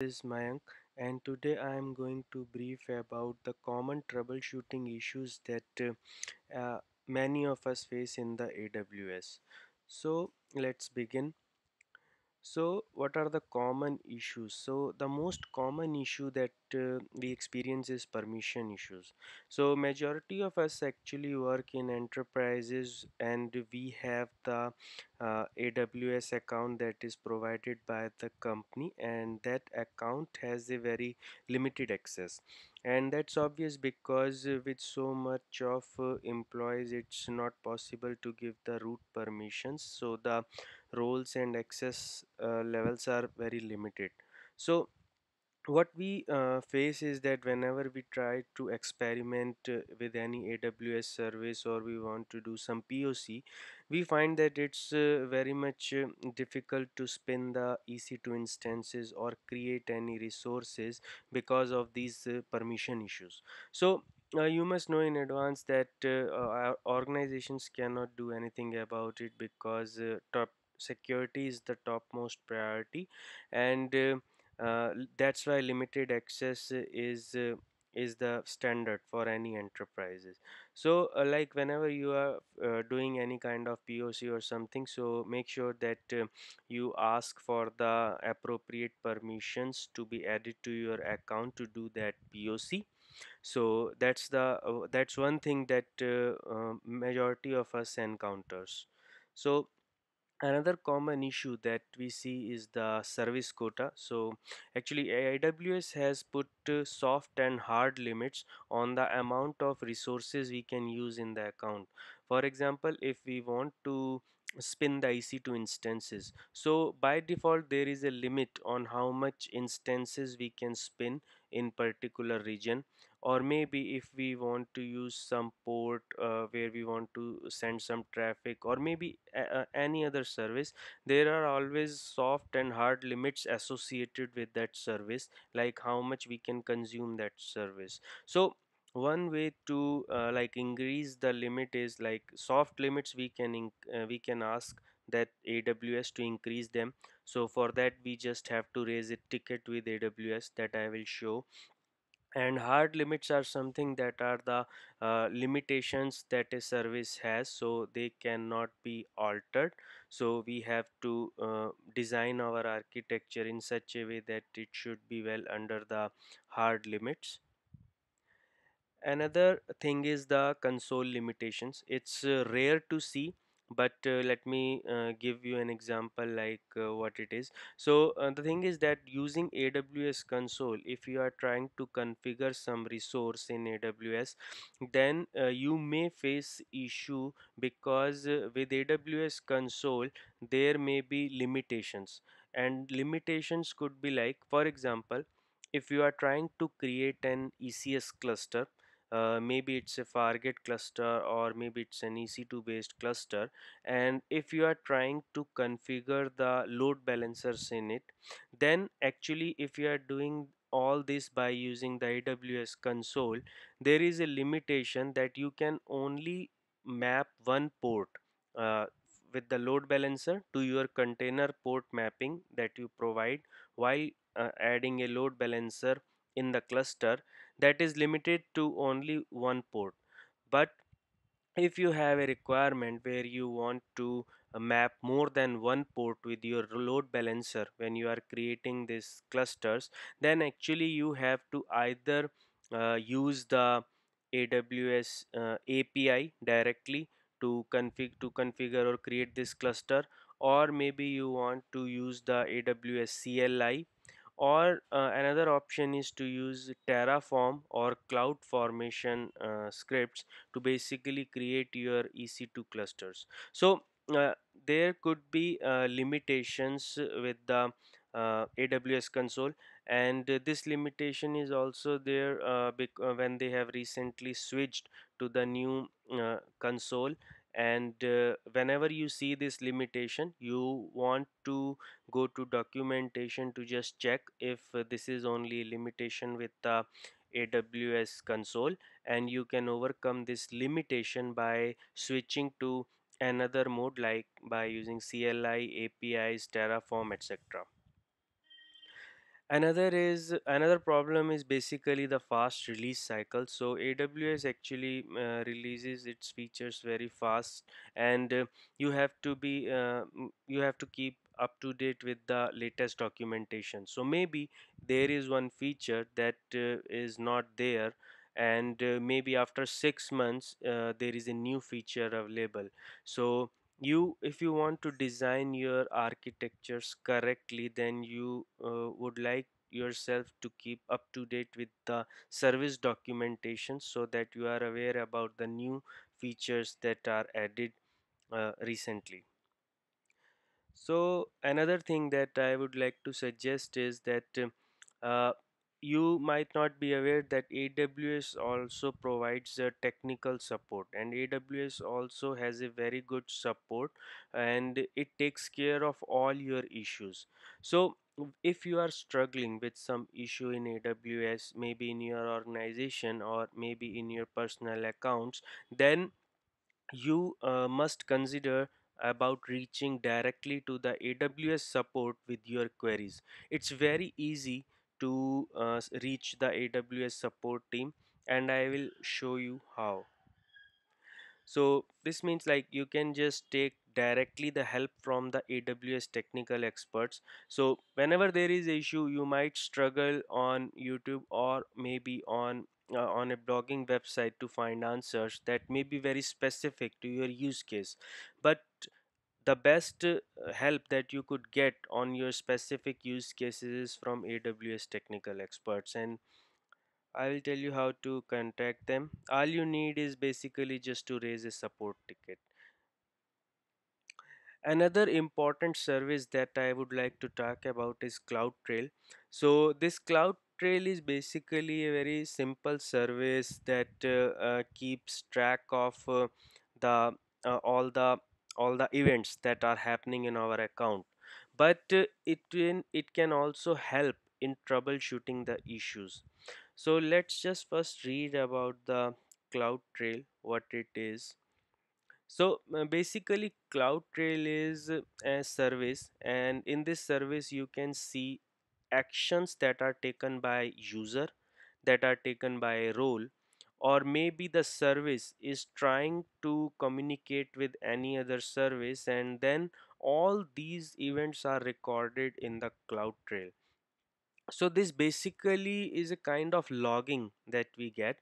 is Mayank and today I am going to brief about the common troubleshooting issues that uh, uh, many of us face in the AWS. So let's begin. So, what are the common issues? So, the most common issue that uh, we experience is permission issues. So, majority of us actually work in enterprises and we have the uh, AWS account that is provided by the company and that account has a very limited access. And that's obvious because with so much of uh, employees, it's not possible to give the root permissions. So, the roles and access uh, levels are very limited so what we uh, face is that whenever we try to experiment uh, with any AWS service or we want to do some POC, we find that it's uh, very much uh, difficult to spin the EC2 instances or create any resources because of these uh, permission issues. So uh, you must know in advance that uh, our organizations cannot do anything about it because uh, top security is the topmost priority and uh, uh, that's why limited access is uh, is the standard for any enterprises. So uh, like whenever you are uh, doing any kind of POC or something so make sure that uh, you ask for the appropriate permissions to be added to your account to do that POC so that's the uh, that's one thing that uh, uh, majority of us encounters. So Another common issue that we see is the service quota. So actually AWS has put uh, soft and hard limits on the amount of resources we can use in the account. For example, if we want to spin the EC2 instances. So by default there is a limit on how much instances we can spin in particular region or maybe if we want to use some port uh, where we want to send some traffic or maybe any other service there are always soft and hard limits associated with that service like how much we can consume that service. So one way to uh, like increase the limit is like soft limits we can uh, we can ask that AWS to increase them. So for that we just have to raise a ticket with AWS that I will show and hard limits are something that are the uh, limitations that a service has so they cannot be altered so we have to uh, design our architecture in such a way that it should be well under the hard limits Another thing is the console limitations. It's uh, rare to see, but uh, let me uh, give you an example like uh, what it is. So uh, the thing is that using AWS console, if you are trying to configure some resource in AWS, then uh, you may face issue because uh, with AWS console there may be limitations and limitations could be like for example if you are trying to create an ECS cluster uh, maybe it's a Fargate cluster or maybe it's an EC2 based cluster. And if you are trying to configure the load balancers in it then actually if you are doing all this by using the AWS console there is a limitation that you can only map one port uh, with the load balancer to your container port mapping that you provide while uh, adding a load balancer in the cluster that is limited to only one port. But if you have a requirement where you want to uh, map more than one port with your load balancer when you are creating these clusters then actually you have to either uh, use the AWS uh, API directly to config to configure or create this cluster or maybe you want to use the AWS CLI or uh, another option is to use terraform or cloud formation uh, scripts to basically create your ec2 clusters. So uh, there could be uh, limitations with the uh, aws console and this limitation is also there uh, when they have recently switched to the new console and uh, whenever you see this limitation you want to go to documentation to just check if uh, this is only limitation with the AWS console and you can overcome this limitation by switching to another mode like by using CLI, APIs, Terraform, etc. another is another problem is basically the fast release cycle. So aws actually uh, releases its features very fast and uh, you have to be uh, you have to keep up to date with the latest documentation. So maybe there is one feature that uh, is not there and uh, maybe after 6 months uh, there is a new feature available. So you if you want to design your architectures correctly then you uh, would like yourself to keep up to date with the service documentation so that you are aware about the new features that are added uh, recently. So another thing that I would like to suggest is that uh, you might not be aware that AWS also provides a technical support and AWS also has a very good support and it takes care of all your issues. So if you are struggling with some issue in AWS, maybe in your organization or maybe in your personal accounts, then you uh, must consider about reaching directly to the AWS support with your queries. It's very easy to uh, reach the AWS support team and I will show you how. So this means like you can just take directly the help from the AWS technical experts. So whenever there is issue, you might struggle on YouTube or maybe on uh, on a blogging website to find answers that may be very specific to your use case. But the best uh, help that you could get on your specific use cases is from AWS technical experts and I will tell you how to contact them. All you need is basically just to raise a support ticket. Another important service that I would like to talk about is CloudTrail. So this CloudTrail is basically a very simple service that uh, uh, keeps track of uh, the uh, all the all the events that are happening in our account. But uh, it can, it can also help in troubleshooting the issues. So let's just first read about the CloudTrail, what it is. So uh, basically CloudTrail is a service and in this service you can see actions that are taken by user that are taken by role or maybe the service is trying to communicate with any other service and then all these events are recorded in the CloudTrail so this basically is a kind of logging that we get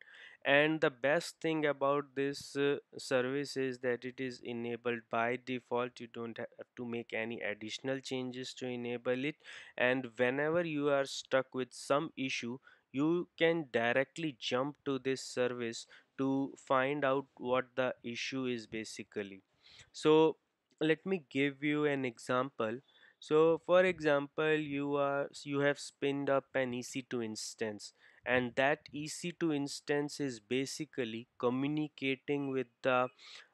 and the best thing about this uh, service is that it is enabled by default. You don't have to make any additional changes to enable it and whenever you are stuck with some issue you can directly jump to this service to find out what the issue is basically so let me give you an example so for example, you are you have spinned up an EC2 instance and that EC2 instance is basically communicating with the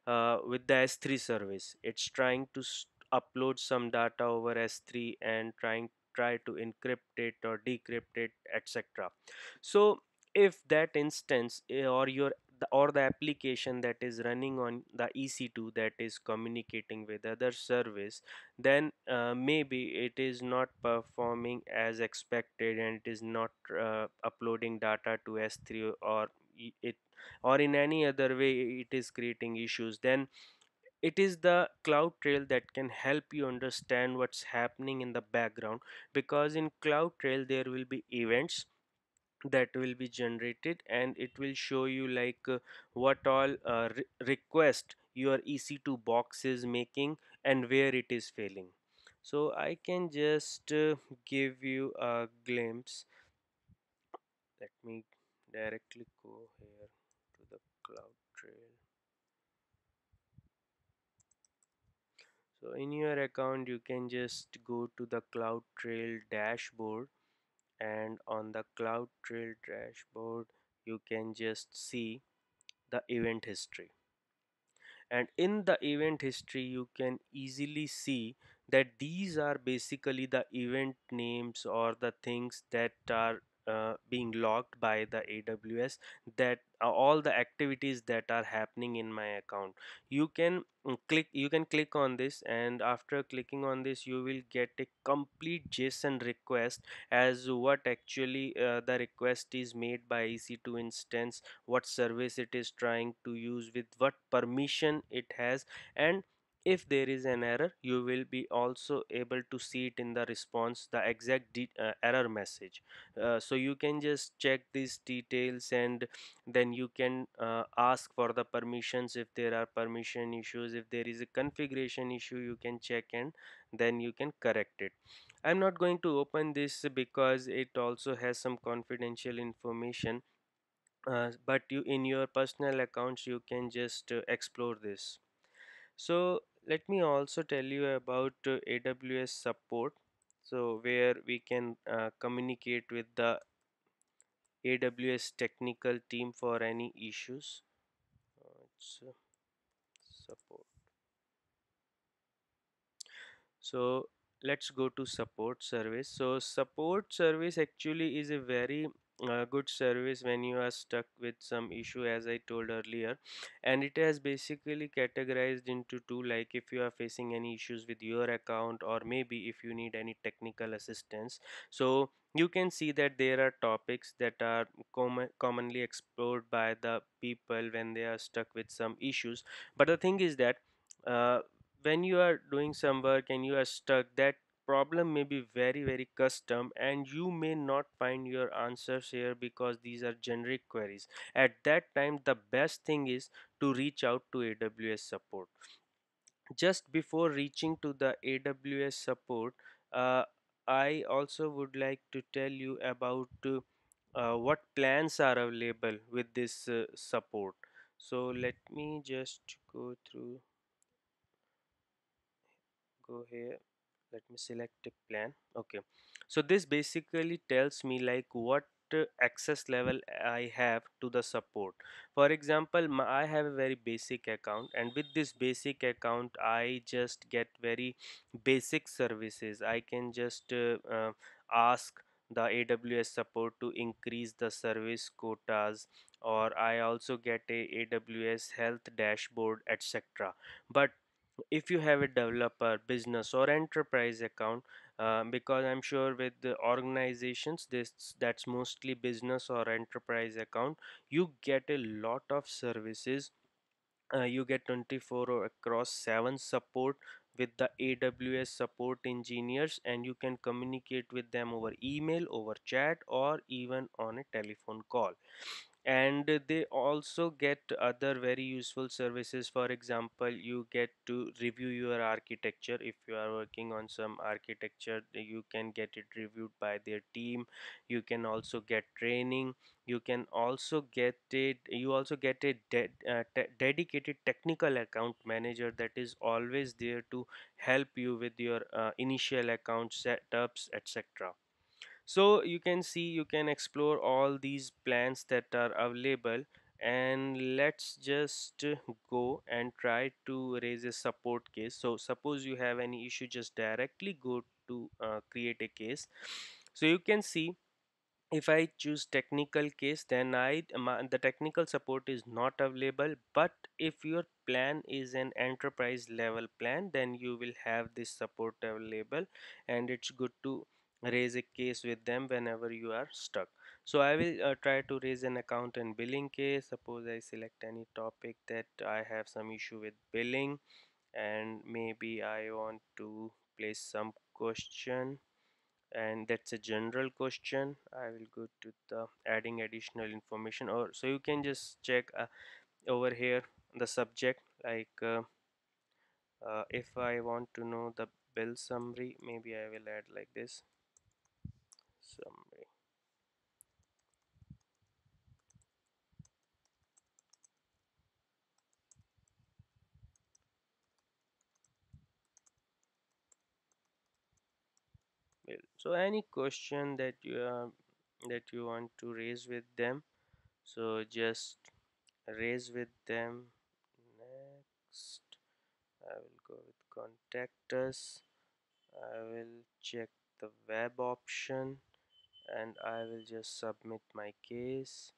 uh, with the S3 service. It's trying to upload some data over S3 and trying try to encrypt it or decrypt it, etc. So if that instance eh, or your or the application that is running on the EC2 that is communicating with other service then uh, maybe it is not performing as expected and it is not uh, uploading data to S3 or it or in any other way it is creating issues then it is the cloud trail that can help you understand what's happening in the background because in cloud trail there will be events that will be generated and it will show you like uh, what all uh, re- request your ec2 box is making and where it is failing. So i can just uh, give you a glimpse. Let me directly go here to the cloud so in your account you can just go to the cloud trail dashboard and on the cloud trail dashboard you can just see the event history. And in the event history you can easily see that these are basically the event names or the things that are uh, being logged by the AWS that uh, all the activities that are happening in my account. You can mm, click you can click on this and after clicking on this you will get a complete JSON request as what actually uh, the request is made by EC2 instance what service it is trying to use with what permission it has and if there is an error you will be also able to see it in the response the exact uh, error message. Uh, so you can just check these details and then you can uh, ask for the permissions. If there are permission issues if there is a configuration issue you can check and then you can correct it. I'm not going to open this because it also has some confidential information uh, but you in your personal accounts you can just uh, explore this. So let me also tell you about uh, aws support so where we can uh, communicate with the AWS technical team for any issues. Uh, uh, support. So let's go to support service. So support service actually is a very uh, good service when you are stuck with some issue as I told earlier. And it has basically categorized into two like if you are facing any issues with your account or maybe if you need any technical assistance. So you can see that there are topics that are com commonly explored by the people when they are stuck with some issues. But the thing is that uh, when you are doing some work and you are stuck that problem may be very very custom and you may not find your answers here because these are generic queries. At that time the best thing is to reach out to aws support. Just before reaching to the aws support uh, i also would like to tell you about uh, what plans are available with this uh, support. So let me just go through go here let me select a plan. Okay. So this basically tells me like what access level I have to the support. For example my, I have a very basic account and with this basic account I just get very basic services. I can just uh, uh, ask the AWS support to increase the service quotas or I also get a AWS health dashboard etc but if you have a developer business or enterprise account uh, because i'm sure with the organizations this that's mostly business or enterprise account you get a lot of services. Uh, you get 24 or across 7 support with the aws support engineers and you can communicate with them over email over chat or even on a telephone call and they also get other very useful services. For example you get to review your architecture. If you are working on some architecture you can get it reviewed by their team. You can also get training. You can also get it you also get a de uh, dedicated technical account manager that is always there to help you with your uh, initial account setups etc so you can see you can explore all these plans that are available and let's just go and try to raise a support case. So suppose you have any issue just directly go to uh, create a case. So you can see if I choose technical case then I the technical support is not available. But if your plan is an enterprise level plan then you will have this support available and it's good to raise a case with them whenever you are stuck. So I will uh, try to raise an account and billing case. Suppose I select any topic that I have some issue with billing and maybe I want to place some question and that's a general question I will go to the adding additional information or so you can just check uh, over here the subject like uh, uh, if I want to know the bill summary maybe I will add like this summary so any question that you uh, that you want to raise with them so just raise with them. Next I will go with contact us. I will check the web option and I will just submit my case.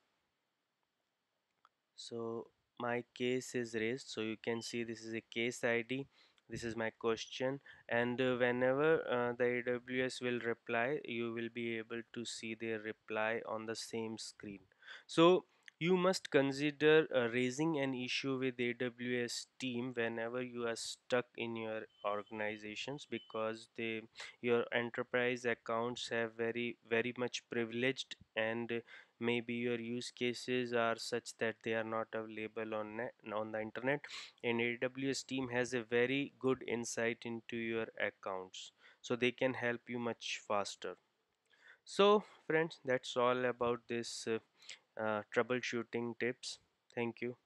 So my case is raised. So you can see this is a case ID this is my question. And uh, whenever uh, the AWS will reply you will be able to see their reply on the same screen. So you must consider uh, raising an issue with AWS team whenever you are stuck in your organizations because they your enterprise accounts have very very much privileged and maybe your use cases are such that they are not available on net, on the internet. And AWS team has a very good insight into your accounts so they can help you much faster. So friends that's all about this uh, Uh, troubleshooting tips. Thank you